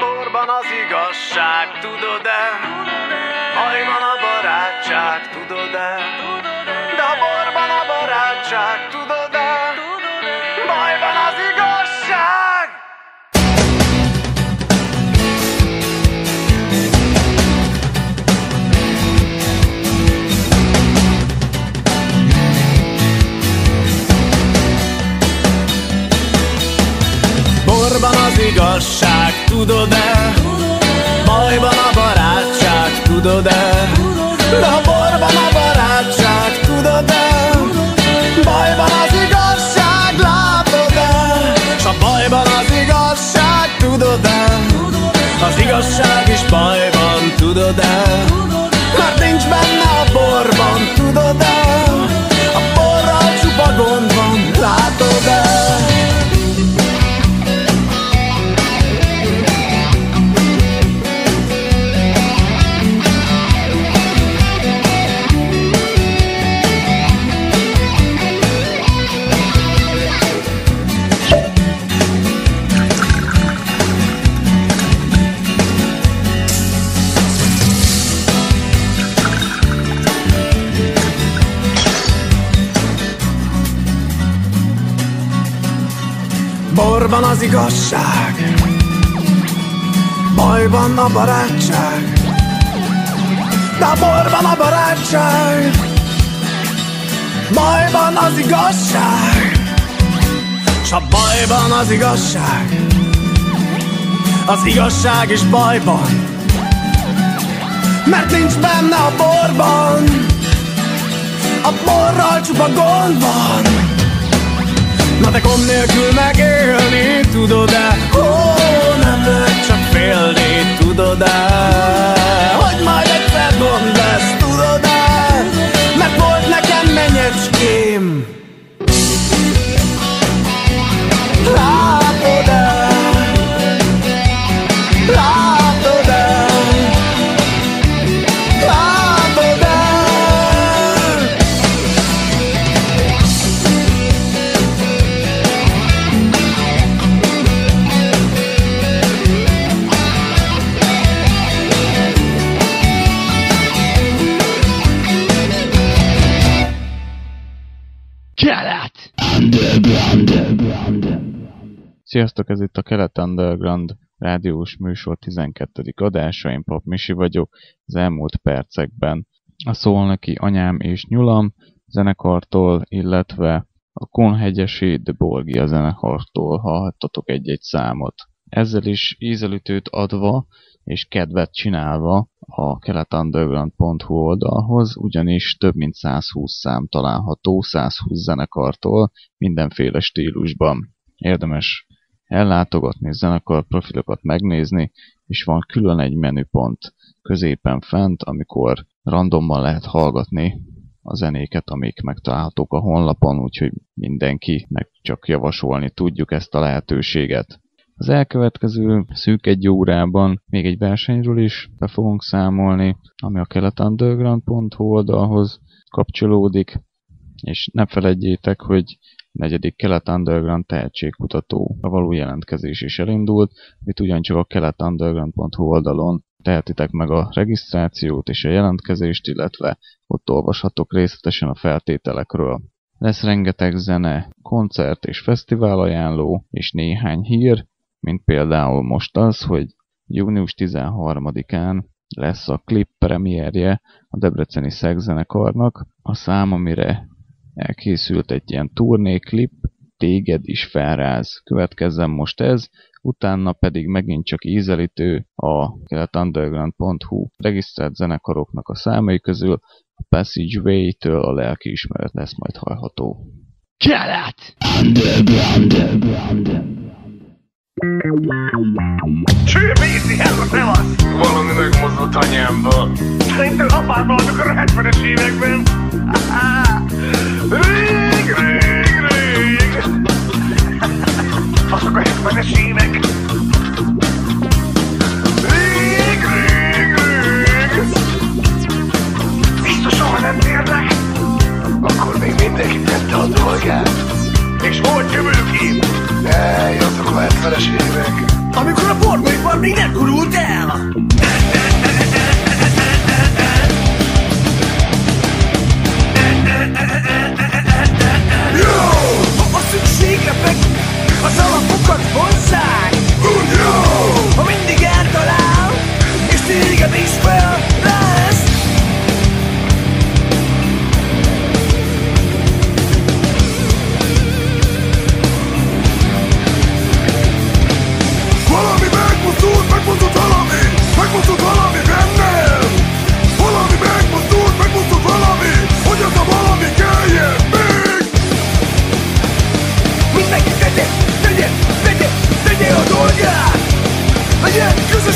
Orban az igazság, tudod-e? Hajban igazság, tudod-e? Bajban a barátság, tudod-e? De ha borban a barátság, tudod-e? Bajban az igazság, látod-e? S a bajban az igazság, tudod-e? Az igazság is bajban, tudod-e? Borban az igazság. Bajban a barátság. De borban a barátság. Bajban az igazság. S a bajban az igazság. Az igazság is bajban. Mert nincs benne a borban. A borral csupa gond van Na de gond nélkül megélni, tudod-e? Ó, nem lehet csak félni, tudod-e? Hogy majd egyszer gond lesz, tudod-e? Mert volt nekem menyecském Sziasztok, ez itt a Kelet Underground rádiós műsor 12. adása, én Pap Misi vagyok. Az elmúlt percekben a Szolnoki Anyám és Nyulam zenekartól, illetve a Kunhegyesi The Borgia zenekartól hallhattatok egy-egy számot. Ezzel is ízelütőt adva és kedvet csinálva a keletunderground.hu oldalhoz, ugyanis több mint 120 szám található 120 zenekartól mindenféle stílusban. Érdemes ellátogatni, zenekar profilokat megnézni, és van külön egy menüpont középen fent, amikor randomban lehet hallgatni a zenéket, amik megtalálhatók a honlapon, úgyhogy mindenkinek csak javasolni tudjuk ezt a lehetőséget. Az elkövetkező szűk egy órában még egy versenyről is be fogunk számolni, ami a keletunderground.hu oldalhoz kapcsolódik, és ne felejtjétek, hogy negyedik Kelet Underground tehetségkutató a való jelentkezés is elindult, amit ugyancsak a keletunderground.hu oldalon tehetitek meg a regisztrációt és a jelentkezést, illetve ott olvashatok részletesen a feltételekről. Lesz rengeteg zene, koncert és fesztivál ajánló, és néhány hír, mint például most az, hogy június 13-án lesz a klip premierje a Debreceni Szegzenekarnak, a szám, amire elkészült egy ilyen turnéklip, téged is felráz. Következzen most ez, utána pedig megint csak ízelítő a keletunderground.hu regisztrált zenekaroknak a számai közül, a Passageway-től a lelkiismeret lesz majd hallható. Kelet! Csőbészi helva szevasz! Valami megmozdult anyámból. Szerintem apámmal, amikor a 70-es években. Rég, rég, rég. Azok a 70-es évek. Rég, rég, rég. Biztos soha nem térnek. Akkor még mindenki tette a dolgát. És volt jövőkép. Ej, azok a 70-es évek. Amikor a pornóipar még nem gurult el. Az alapokat hozzák. Jó! Ha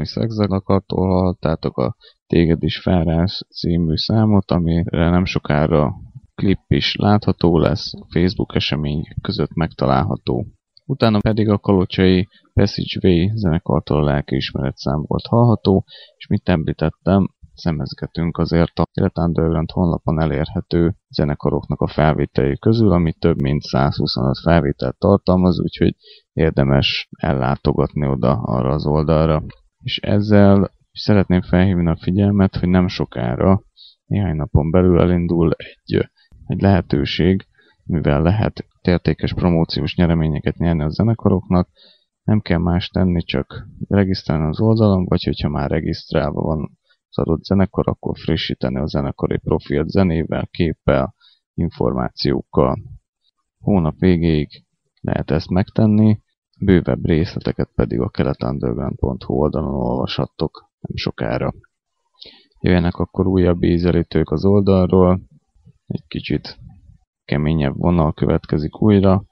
mostani szexzaglakartól hallottátok a Téged is felrász című számot, amire nem sokára klip is látható lesz, Facebook esemény között megtalálható. Utána pedig a kalocsai Passage V zenekartól a lelkiismeret szám volt hallható, és mint említettem, szemezgetünk azért a Élet Underground honlapon elérhető zenekaroknak a felvételei közül, ami több mint 125 felvételt tartalmaz, úgyhogy érdemes ellátogatni oda arra az oldalra. És ezzel szeretném felhívni a figyelmet, hogy nem sokára, néhány napon belül elindul egy, egy lehetőség, mivel lehet értékes promóciós nyereményeket nyerni a zenekaroknak, nem kell más tenni, csak regisztrálni az oldalon, vagy hogyha már regisztrálva van az adott zenekar, akkor frissíteni a zenekari profilt zenével, képpel, információkkal. Hónap végéig lehet ezt megtenni, bővebb részleteket pedig a keletunderground.hu oldalon olvashattok nem sokára. Jöjjenek akkor újabb ízelítők az oldalról, egy kicsit keményebb vonal következik újra.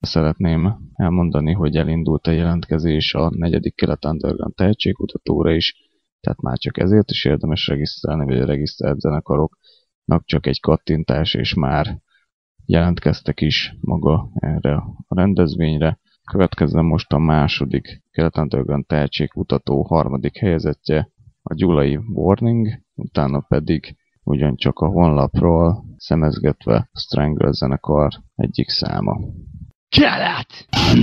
Szeretném elmondani, hogy elindult a jelentkezés a negyedik Kelet Underground tehetségkutatóra is, tehát már csak ezért is érdemes regisztrálni, vagy a regisztrált zenekaroknak csak egy kattintás, és már jelentkeztek is maga erre a rendezvényre. Következzen most a második Kelet Underground tehetségkutató harmadik helyezettje, a Gyulai Warning, utána pedig ugyancsak a honlapról szemezgetve Strangle zenekar egyik száma. Kelet! Ez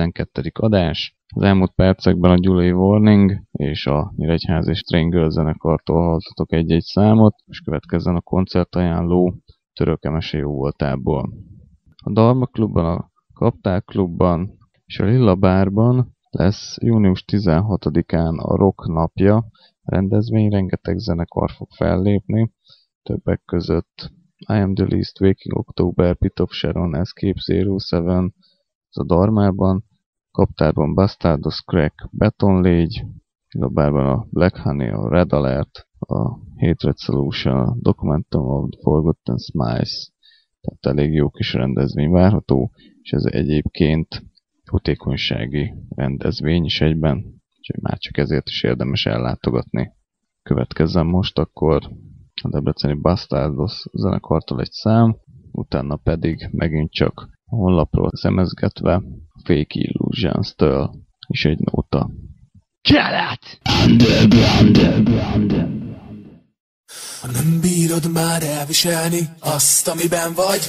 12. adás. Az elmúlt percekben a Gyulai Warning és a Nyíregyházi Stranger zenekartól hallottatok egy-egy számot, és következzen a koncertajánló török emese jó voltából. A Dalma klubban, a Kaptál klubban és a Lilla bárban lesz június 16-án a Rock napja rendezvény, rengeteg zenekar fog fellépni, többek között I Am The Least, Waking October, Pit of Sharon, Escape 07, az a Darmában, Kaptárban Bastardos Crack, Beton Légy, Labárban a Black Honey, a Red Alert, a Hatred Solution, a Documentum of the Forgotten Smiles, tehát elég jó kis rendezvény várható, és ez egyébként hatékonysági rendezvény is egyben, úgyhogy már csak ezért is érdemes ellátogatni. Következzen most akkor a Debreceni Bastardos zenekartól egy szám, utána pedig megint csak a honlapról szemezgetve Fake Illusions-től is egy nóta. Kelet! Ha nem bírod már elviselni azt, amiben vagy,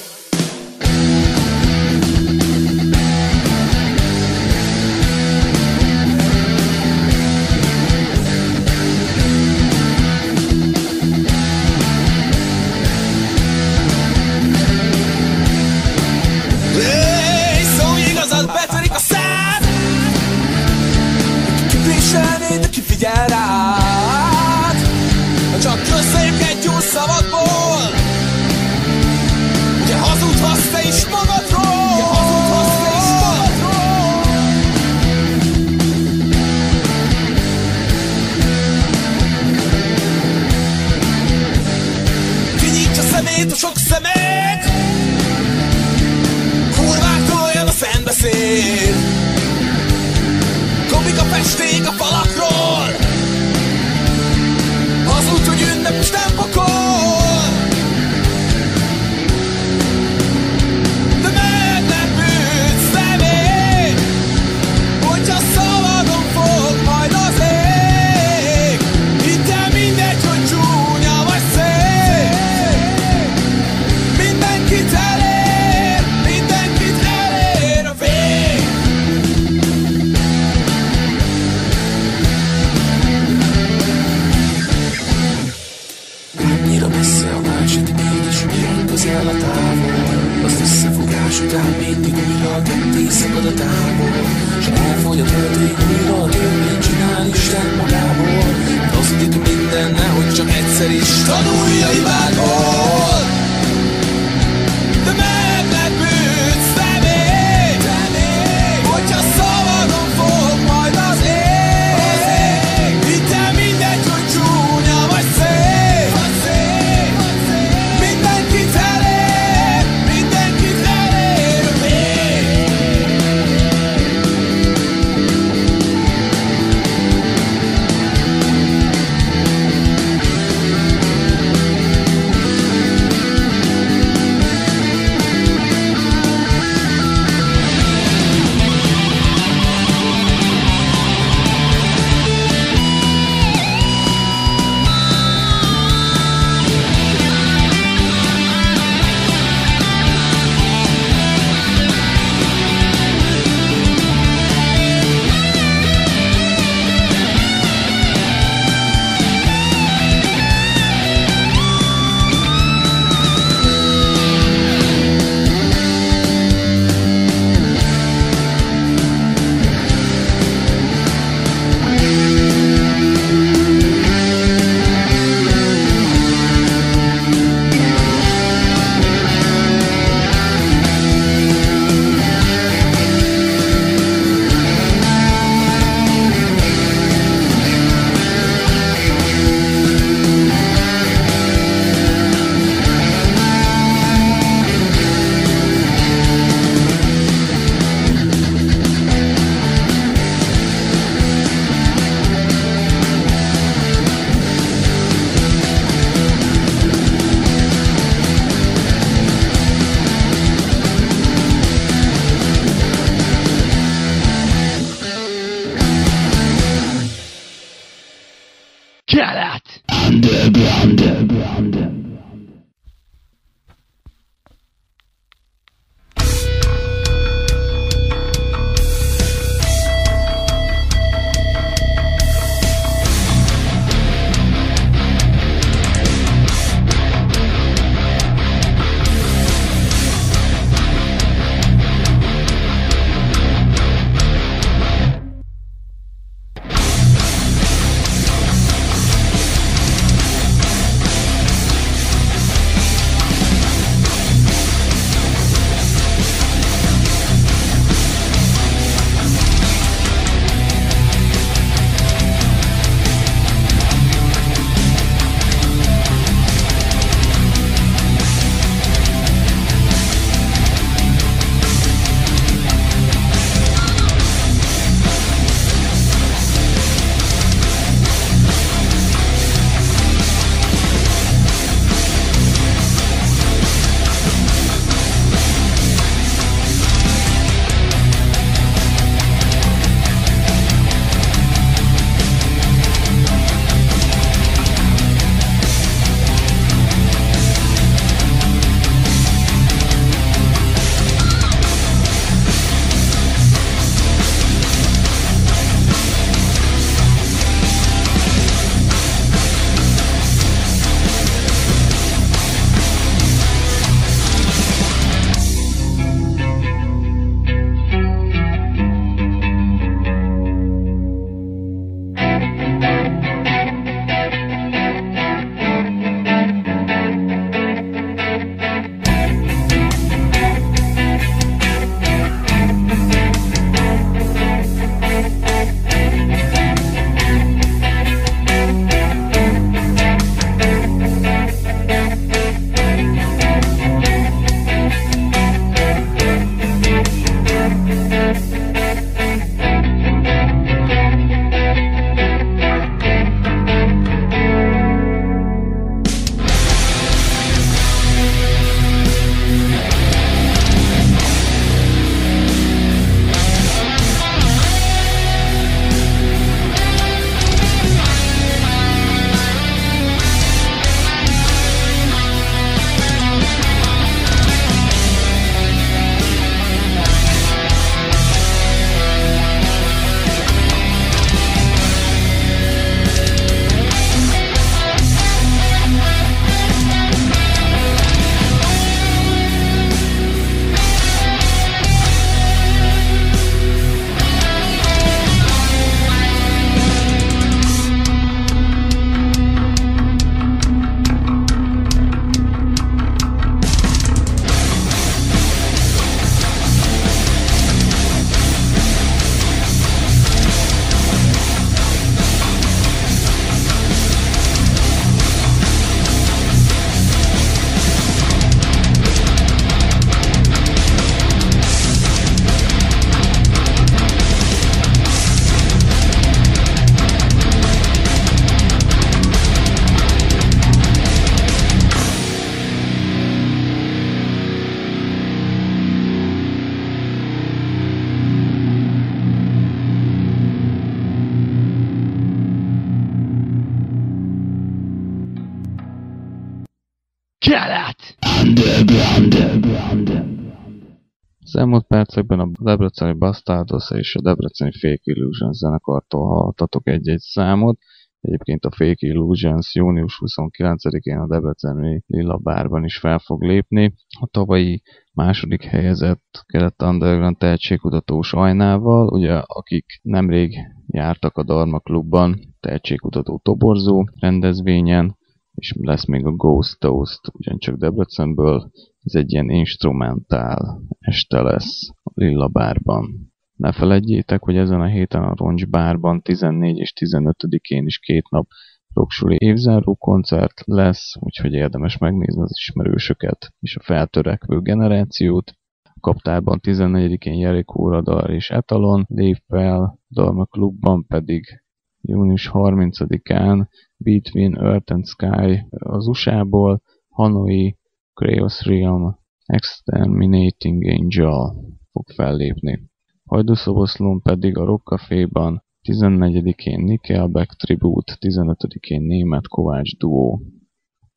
percekben a Debreceni Bastardos és a Debreceni Fake Illusions zenekartól hallhattatok egy-egy számot. Egyébként a Fake Illusions június 29-én a Debreceni Lilla Bárban is fel fog lépni. A tavalyi második helyezett kelet underground tehetségkutató Sajnával, ugye akik nemrég jártak a Darma klubban tehetségkutató toborzó rendezvényen, és lesz még a Ghost Toast, ugyancsak Debrecenből, ez egy ilyen instrumentál este lesz a Lilla Bárban. Ne felejtjétek, hogy ezen a héten a Roncs Bárban 14 és 15-én is két nap rocksuli évzáró koncert lesz, úgyhogy érdemes megnézni az ismerősöket és a feltörekvő generációt. A kaptárban 14-én Jerikó Radar és Etalon lép fel, Dalma klubban pedig június 30-án Between Earth and Sky az USA-ból, Hanoi, Chaos Realm, Exterminating Angel fog fellépni. Hajdúszoboszlón pedig a Rock Café-ban 14-én Nickelback Tribute, 15-én Német Kovács Duo.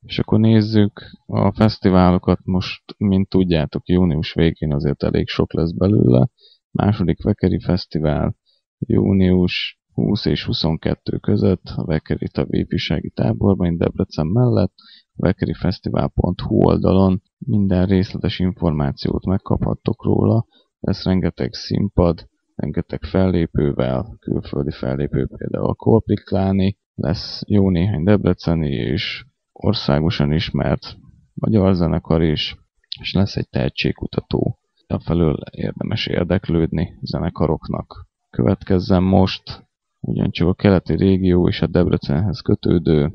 És akkor nézzük a fesztiválokat most, mint tudjátok, június végén azért elég sok lesz belőle. Második Vekeri Fesztivál június 20 és 22 között a Vekeri Tavépisági Táborban, Debrecen mellett, a vekerifesztivál.hu oldalon minden részletes információt megkaphattok róla, lesz rengeteg színpad, rengeteg fellépővel, külföldi fellépő például a Kolpikláni, lesz jó néhány debreceni és országosan ismert magyar zenekar is, és lesz egy tehetségkutató. A felől érdemes érdeklődni zenekaroknak. Következzen most ugyancsak a keleti régió és a Debrecenhez kötődő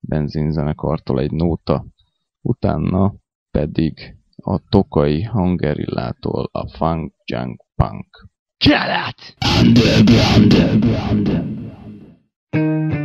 benzinzenekartól egy nóta, utána pedig a Tokai Hangerillától a Funk Junk Punk. Kelet! Thank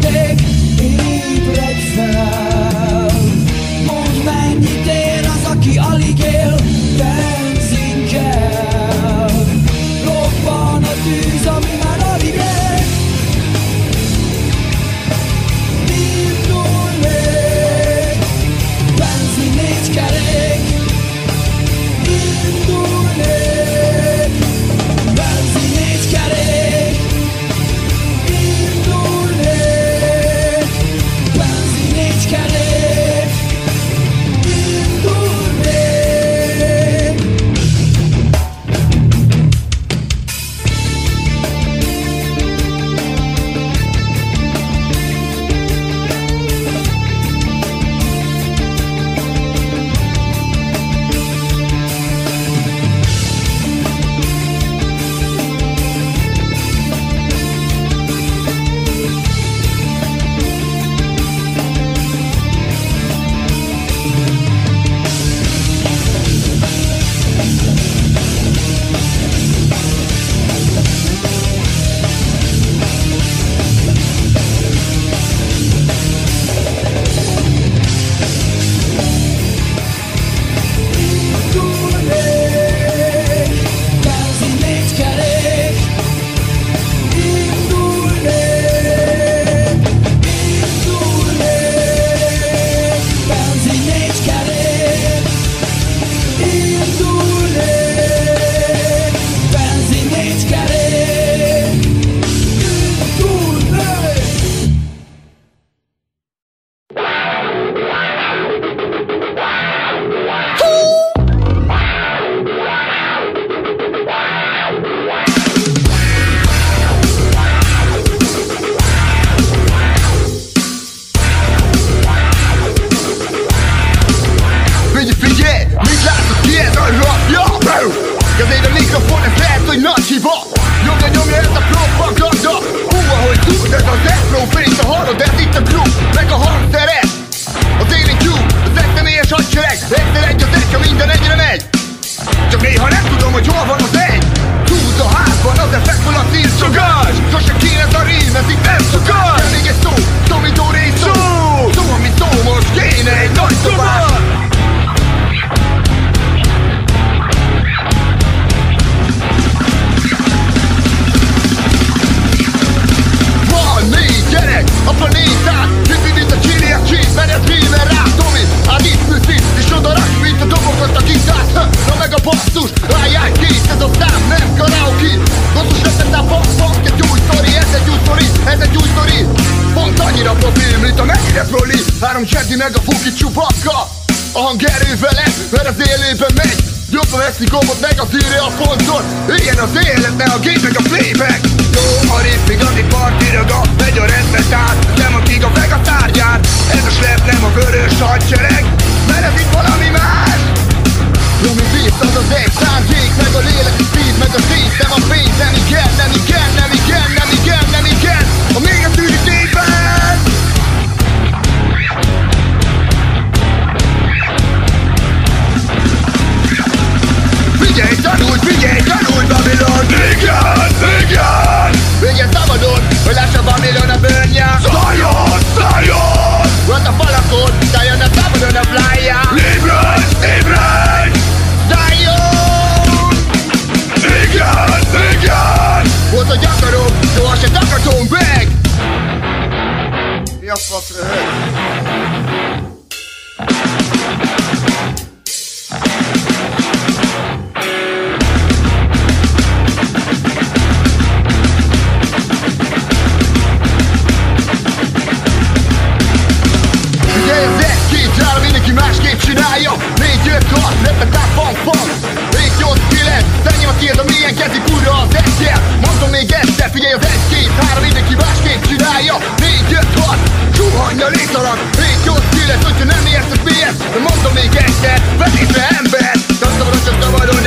środek i brak fejében megy. Jobban veszi gombot meg az írja a ponton Ilyen az élet, ne a gépek a playback Jó a rész, még addig partiraga Megy a rendmetár, nem akik a vega tárgyát Ez a slep nem a vörös hadsereg. Mert ez itt valami más. Ami víz az az egy szándék Meg a lélek, a szív, meg a szív Nem a pénz, nem igen, nem igen, nem igen, nem igen, nem igen. A még figyelj, tanulj Babilon! Igen, igen! Vigyen szabadon, hogy lássa Babilon a bőrnya Szálljon, szálljon Ott a falakon, szálljon a szabadon a flyja. Ébredj, ébredj! Szálljon Igen, igen! Ott a gyakarom, soha se takatom meg! Mi a fasz röhög? Csinálja Négy, öt, hat, repetál, fang, fang Négy, nyolc, kilenc, tenyém a tiéd, a milyen kezdik újra az egyel Mondom még egyszer, figyelj az egy, két, három, mindenki másképp csinálja. Négy, öt, hat, suhanja Négy, nyolc, kilenc, hogyha nem az miért De mondom még egyszer, vetétre ember. Csak szabadon, csak szabadon,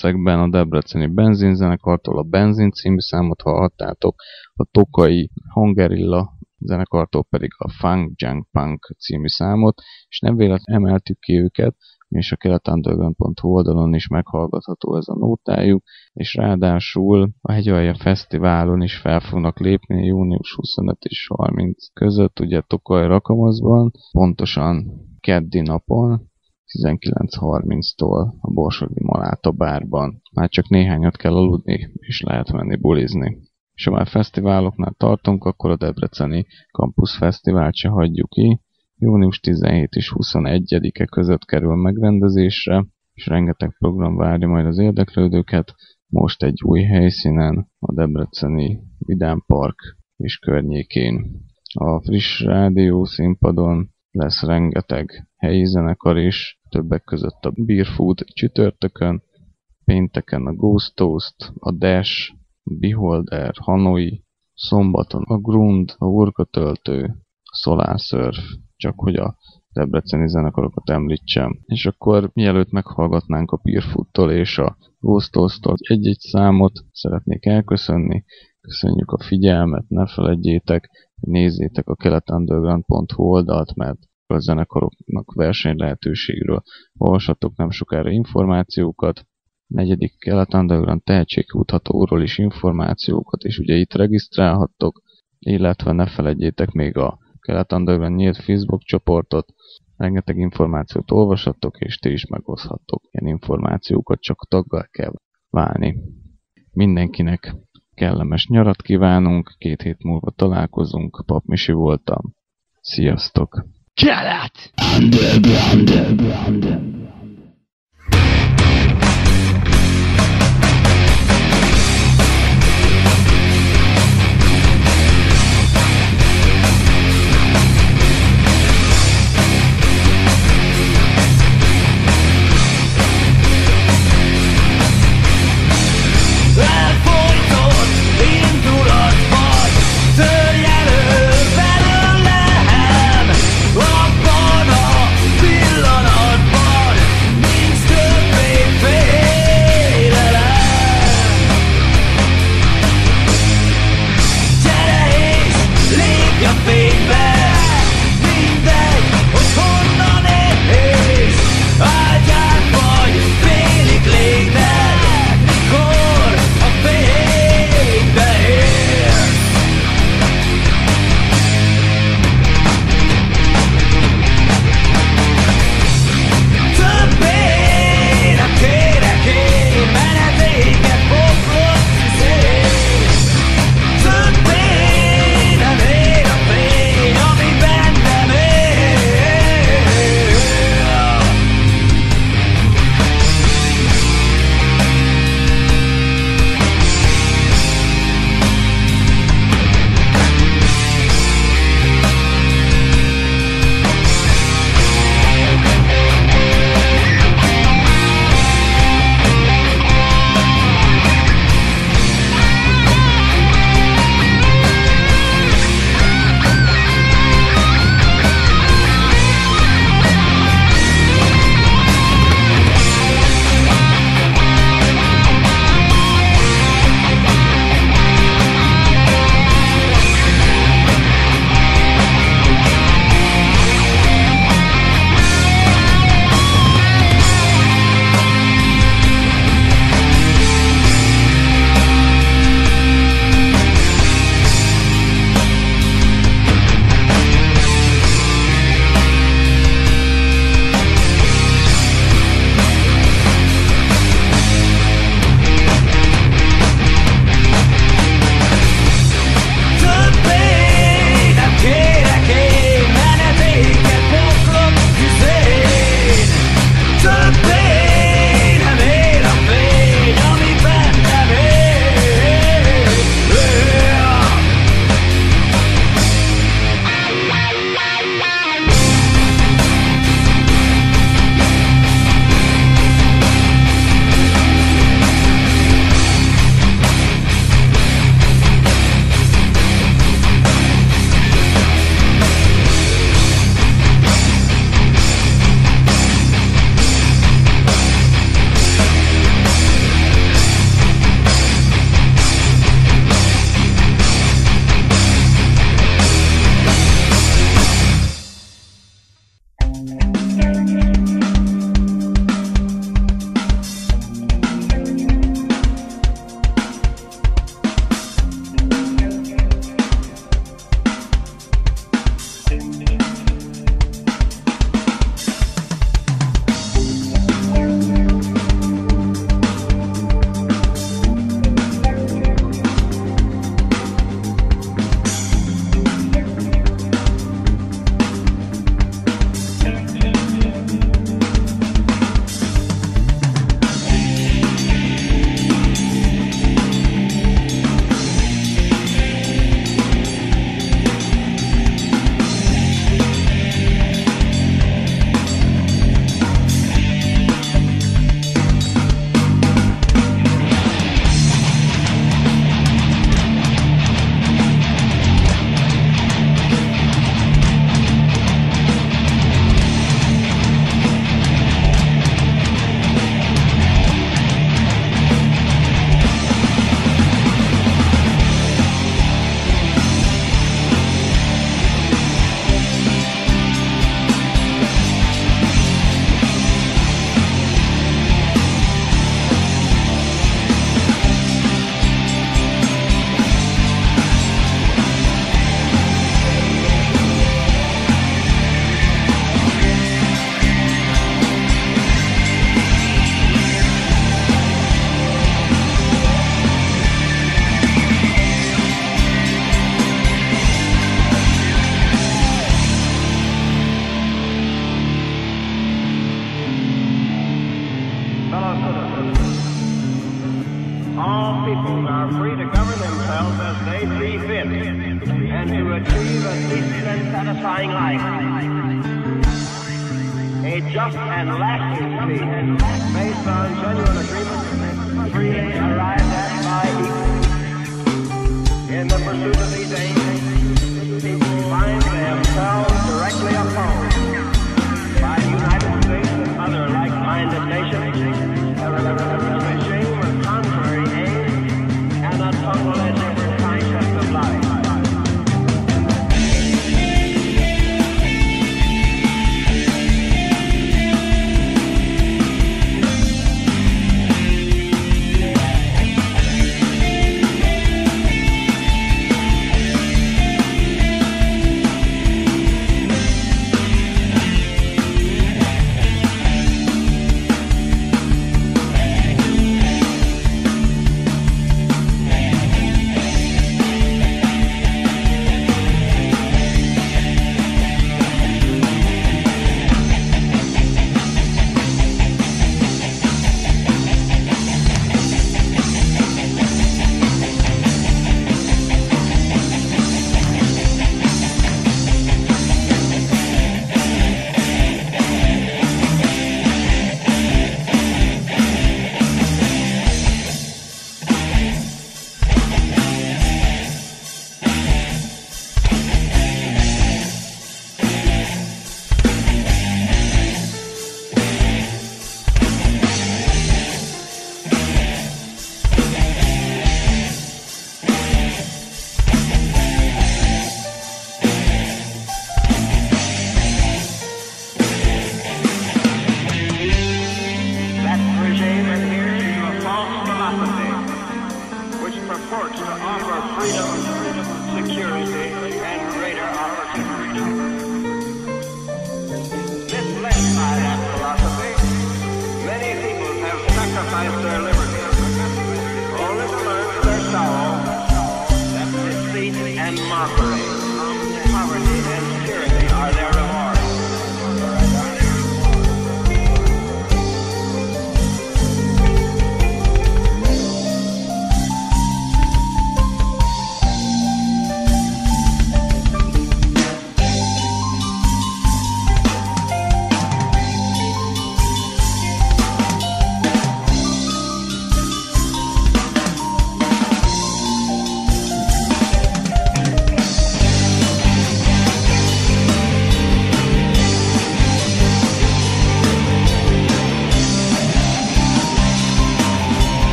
percekben a Debreceni benzinzenekartól a Benzin című számot hallhattátok, a Tokai Hangerilla zenekartól pedig a Funk Junk Punk című számot, és nem véletlenül emeltük ki őket, és a keletunderground.hu oldalon is meghallgatható ez a nótájuk, és ráadásul a Hegyalja Fesztiválon is fel fognak lépni június 25 és 30 között, ugye Tokaj Rakamozban, pontosan keddi napon, 19.30-tól a Borsodi Maláta bárban. Már csak néhányat kell aludni, és lehet menni bulizni. És ha már fesztiváloknál tartunk, akkor a Debreceni Campus Fesztivált se hagyjuk ki. Június 17 és 21-e között kerül megrendezésre, és rengeteg program várja majd az érdeklődőket. Most egy új helyszínen, a Debreceni Vidám Park és környékén. A friss rádió színpadon lesz rengeteg helyi zenekar is, többek között a Beer Food csütörtökön, pénteken a Ghost Toast, a Dash, a Beholder, Hanoi, szombaton a Grund, a Urkatöltő, a Solar Surf, csak hogy a debreceni zenekarokat említsem. És akkor mielőtt meghallgatnánk a Beerfoot-tól és a Ghost Toast-tól egy-egy számot, szeretnék elköszönni. Köszönjük a figyelmet, ne feledjétek, hogy nézzétek a keletunderground.hu oldalt, mert a zenekaroknak verseny lehetőségről olvashatok nem sokára információkat. Negyedik Kelet Underground tehetségkutatóról is információkat, és ugye itt regisztrálhattok, illetve ne felejtjétek még a Kelet Underground nyílt Facebook csoportot, rengeteg információt olvashattok, és ti is megoszthattok ilyen információkat, csak taggal kell válni. Mindenkinek kellemes nyarat kívánunk, két hét múlva találkozunk, Pap Misi voltam. Sziasztok! Kelet! Elfolytott